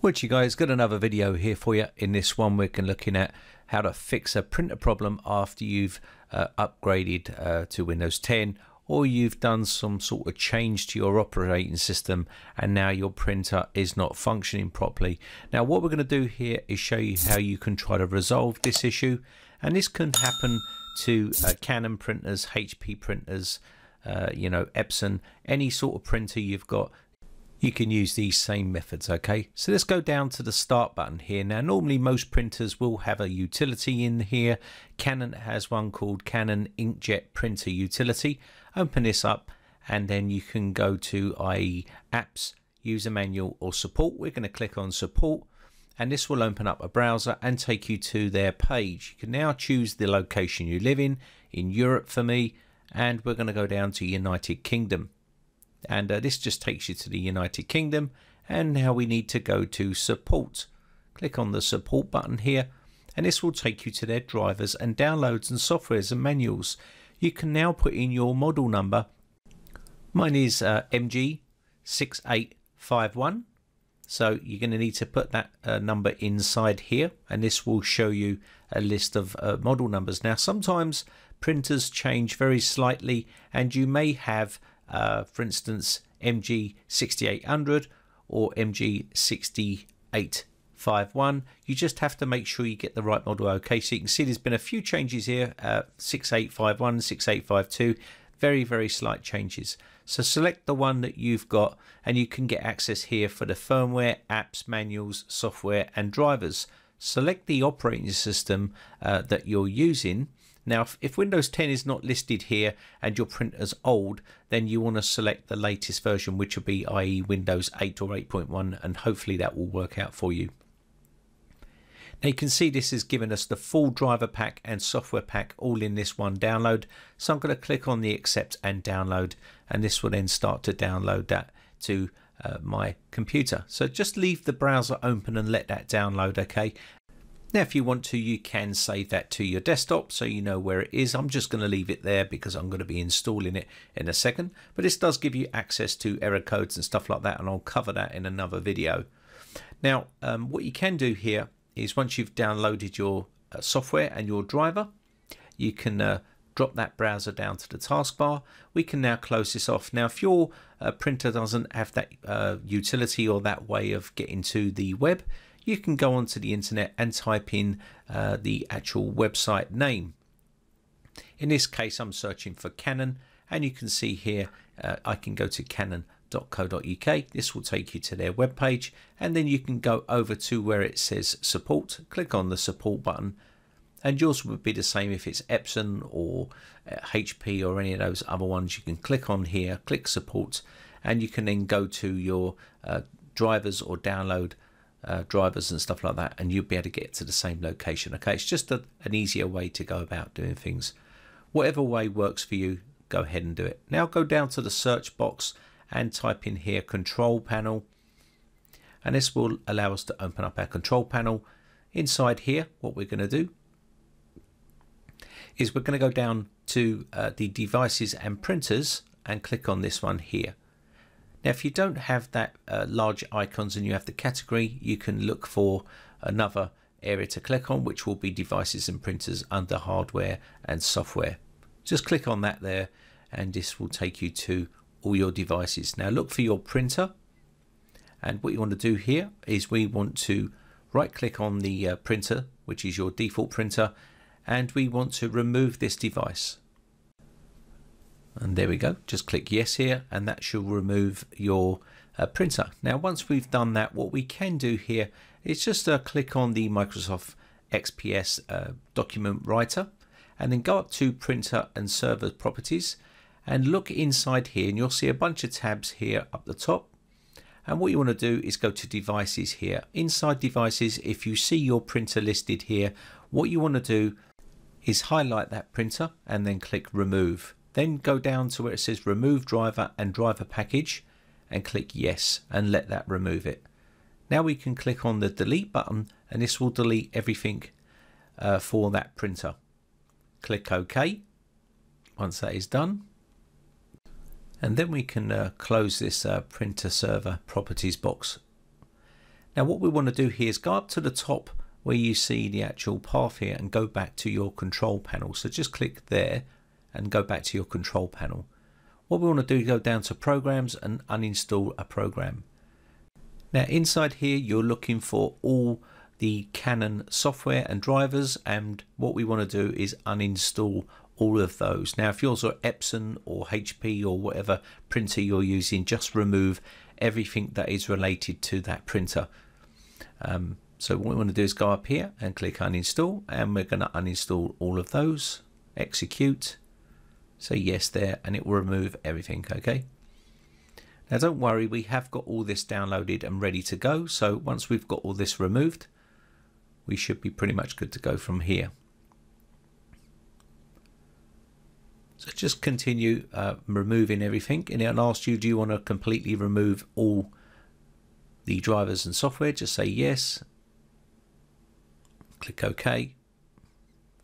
What you guys got another video here for you. In this one we're looking at how to fix a printer problem after you've uh, upgraded uh, to Windows 10 or you've done some sort of change to your operating system and now your printer is not functioning properly. Now what we're going to do here is show you how you can try to resolve this issue and this can happen to uh, Canon printers, HP printers, uh, you know, Epson, any sort of printer you've got you can use these same methods okay? So let's go down to the start button here. Now normally most printers will have a utility in here. Canon has one called Canon inkjet printer utility. Open this up and then you can go to IE apps user manual or support. We're going to click on support and this will open up a browser and take you to their page. You can now choose the location you live in in Europe for me and we're going to go down to United Kingdom and uh, this just takes you to the United Kingdom and now we need to go to support. Click on the support button here and this will take you to their drivers and downloads and softwares and manuals. You can now put in your model number. Mine is uh, MG6851 so you're going to need to put that uh, number inside here and this will show you a list of uh, model numbers. Now sometimes printers change very slightly and you may have uh, for instance, MG 6800 or MG 6851. You just have to make sure you get the right model. Okay, so you can see there's been a few changes here uh, 6851, 6852, very, very slight changes. So select the one that you've got and you can get access here for the firmware, apps, manuals, software and drivers. Select the operating system uh, that you're using now, if, if Windows 10 is not listed here and your printer's old, then you want to select the latest version, which will be i.e. Windows 8 or 8.1, and hopefully that will work out for you. Now you can see this has given us the full driver pack and software pack all in this one download. So I'm going to click on the accept and download and this will then start to download that to uh, my computer. So just leave the browser open and let that download okay. Now, if you want to, you can save that to your desktop so you know where it is. I'm just going to leave it there because I'm going to be installing it in a second. But this does give you access to error codes and stuff like that, and I'll cover that in another video. Now, um, what you can do here is once you've downloaded your uh, software and your driver, you can uh, drop that browser down to the taskbar. We can now close this off. Now, if your uh, printer doesn't have that uh, utility or that way of getting to the web, you can go onto the internet and type in uh, the actual website name. In this case, I'm searching for Canon, and you can see here uh, I can go to canon.co.uk. This will take you to their webpage, and then you can go over to where it says support. Click on the support button, and yours would be the same if it's Epson or HP uh, or any of those other ones. You can click on here, click support, and you can then go to your uh, drivers or download uh, drivers and stuff like that, and you'll be able to get to the same location. Okay, it's just a, an easier way to go about doing things. Whatever way works for you, go ahead and do it. Now go down to the search box and type in here control panel, and this will allow us to open up our control panel. Inside here, what we're going to do is we're going to go down to uh, the devices and printers and click on this one here. Now, if you don't have that uh, large icons and you have the category, you can look for another area to click on, which will be devices and printers under hardware and software. Just click on that there and this will take you to all your devices. Now look for your printer and what you want to do here is we want to right click on the uh, printer, which is your default printer, and we want to remove this device and there we go. Just click yes here and that should remove your uh, printer. Now once we've done that what we can do here is just uh, click on the Microsoft XPS uh, document writer and then go up to printer and server properties and look inside here and you'll see a bunch of tabs here up the top. And what you want to do is go to devices here. Inside devices if you see your printer listed here what you want to do is highlight that printer and then click remove then go down to where it says remove driver and driver package and click yes and let that remove it. Now we can click on the delete button and this will delete everything uh, for that printer. Click OK once that is done. And then we can uh, close this uh, printer server properties box. Now what we want to do here is go up to the top where you see the actual path here and go back to your control panel. So just click there and go back to your control panel. What we want to do is go down to programs and uninstall a program. Now inside here you're looking for all the Canon software and drivers and what we want to do is uninstall all of those. Now if yours are Epson or HP or whatever printer you're using just remove everything that is related to that printer. Um, so what we want to do is go up here and click uninstall and we're going to uninstall all of those. Execute. Say yes there and it will remove everything, okay? Now don't worry, we have got all this downloaded and ready to go. So once we've got all this removed, we should be pretty much good to go from here. So just continue uh, removing everything and it'll ask you, do you want to completely remove all the drivers and software? Just say yes click OK.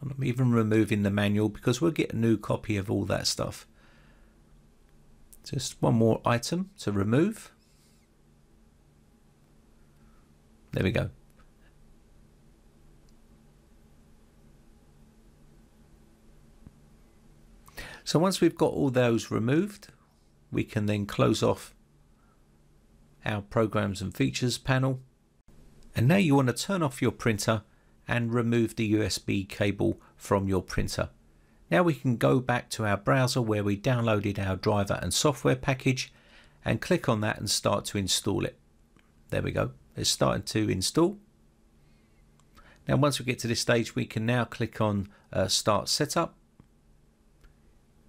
I'm even removing the manual because we'll get a new copy of all that stuff. Just one more item to remove. There we go. So once we've got all those removed, we can then close off our programs and features panel. And now you want to turn off your printer and remove the USB cable from your printer. Now we can go back to our browser where we downloaded our driver and software package and click on that and start to install it. There we go. It's starting to install. Now once we get to this stage we can now click on uh, start setup.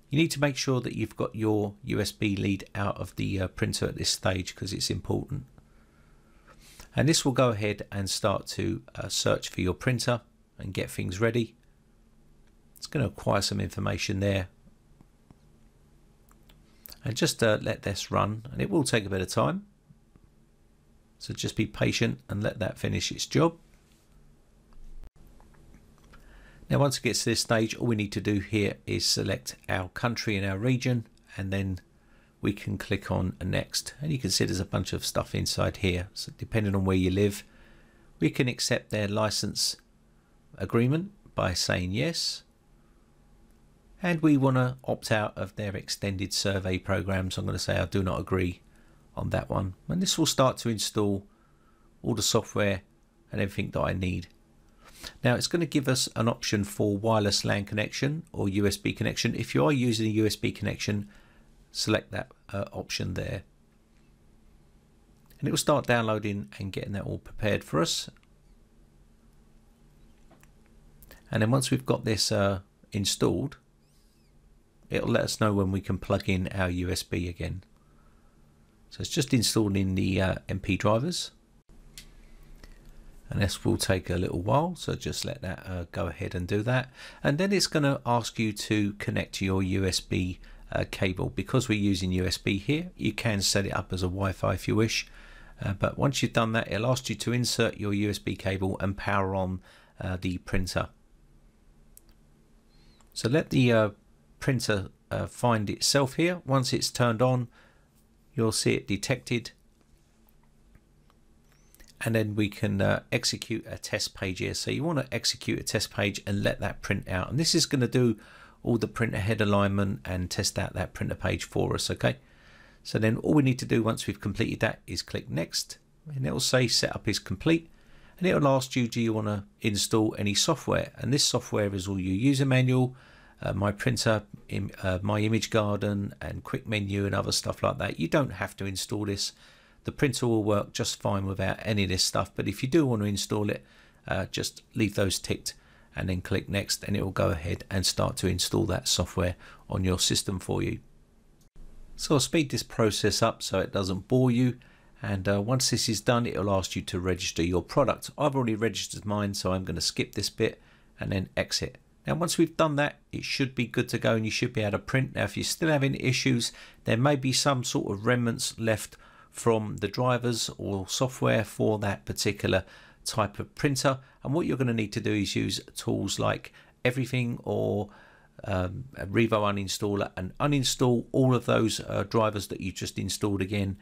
You need to make sure that you've got your USB lead out of the uh, printer at this stage because it's important and this will go ahead and start to uh, search for your printer and get things ready. It's going to acquire some information there. And just uh, let this run and it will take a bit of time. So just be patient and let that finish its job. Now once it gets to this stage all we need to do here is select our country and our region and then we can click on next. And you can see there's a bunch of stuff inside here. So depending on where you live we can accept their license agreement by saying yes. And we want to opt out of their extended survey program so I'm going to say I do not agree on that one. And this will start to install all the software and everything that I need. Now it's going to give us an option for wireless LAN connection or USB connection. If you are using a USB connection select that uh, option there. And it will start downloading and getting that all prepared for us. And then once we've got this uh, installed it'll let us know when we can plug in our USB again. So it's just installing the uh, MP drivers. And this will take a little while so just let that uh, go ahead and do that. And then it's going to ask you to connect to your USB uh, cable. Because we're using USB here, you can set it up as a Wi-Fi if you wish. Uh, but once you've done that, it'll ask you to insert your USB cable and power on uh, the printer. So let the uh, printer uh, find itself here. Once it's turned on, you'll see it detected. And then we can uh, execute a test page here. So you want to execute a test page and let that print out. And this is going to do all the printer head alignment and test out that printer page for us okay? So then all we need to do once we've completed that is click next and it will say setup is complete and it will ask you do you want to install any software? And this software is all your user manual uh, my printer in, uh, my image garden and quick menu and other stuff like that. You don't have to install this. The printer will work just fine without any of this stuff but if you do want to install it uh, just leave those ticked and then click next and it will go ahead and start to install that software on your system for you. So I'll speed this process up so it doesn't bore you and uh, once this is done it will ask you to register your product. I've already registered mine so I'm going to skip this bit and then exit. Now once we've done that it should be good to go and you should be able to print. Now if you're still having issues there may be some sort of remnants left from the drivers or software for that particular type of printer and what you're going to need to do is use tools like everything or um, Revo uninstaller and uninstall all of those uh, drivers that you just installed again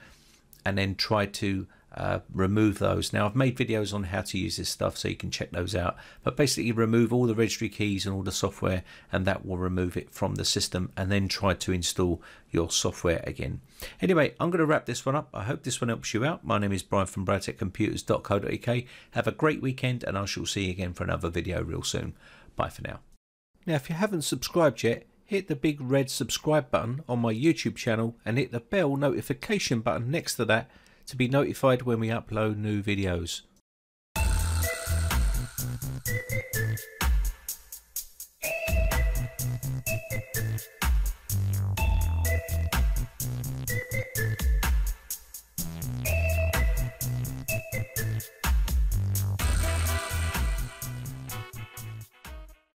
and then try to uh, remove those. Now I've made videos on how to use this stuff so you can check those out. But basically remove all the registry keys and all the software and that will remove it from the system and then try to install your software again. Anyway, I'm going to wrap this one up. I hope this one helps you out. My name is Brian from briteccomputers.co.uk. Have a great weekend and I shall see you again for another video real soon. Bye for now. Now if you haven't subscribed yet, hit the big red subscribe button on my YouTube channel and hit the bell notification button next to that to be notified when we upload new videos.